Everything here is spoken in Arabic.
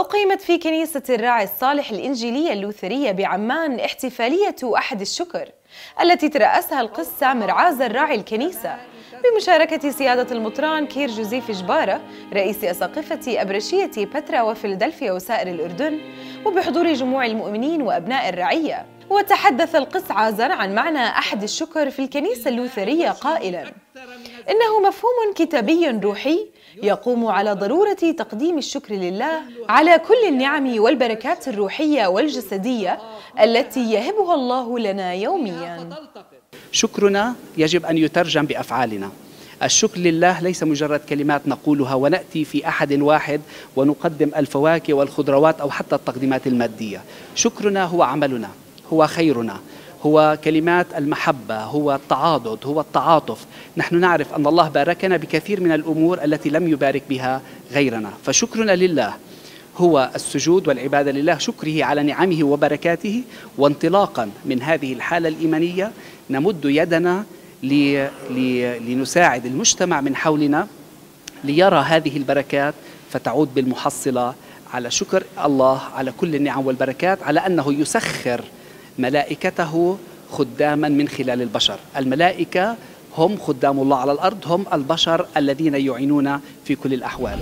أقيمت في كنيسة الراعي الصالح الإنجيلية اللوثرية بعمان احتفالية أحد الشكر التي ترأسها القس سامر عازر راعي الكنيسة بمشاركة سيادة المطران كير جوزيف جبارة رئيس أساقفة أبرشية بترا وفيلادلفيا وسائر الأردن وبحضور جموع المؤمنين وأبناء الرعية. وتحدث القس عازر عن معنى أحد الشكر في الكنيسة اللوثرية قائلاً إنه مفهوم كتابي روحي يقوم على ضرورة تقديم الشكر لله على كل النعم والبركات الروحية والجسدية التي يهبها الله لنا يومياً. شكرنا يجب أن يترجم بأفعالنا. الشكر لله ليس مجرد كلمات نقولها ونأتي في أحد واحد ونقدم الفواكه والخضروات أو حتى التقديمات المادية. شكرنا هو عملنا هو خيرنا. هو كلمات المحبة هو التعاضد هو التعاطف. نحن نعرف أن الله باركنا بكثير من الأمور التي لم يبارك بها غيرنا. فشكرنا لله. هو السجود والعبادة لله شكره على نعمه وبركاته. وانطلاقا من هذه الحالة الإيمانية نمد يدنا لنساعد المجتمع من حولنا ليرى هذه البركات فتعود بالمحصلة على شكر الله على كل النعم والبركات على أنه يسخر ملائكته خداما من خلال البشر. الملائكة هم خدام الله على الأرض هم البشر الذين يعينون في كل الأحوال.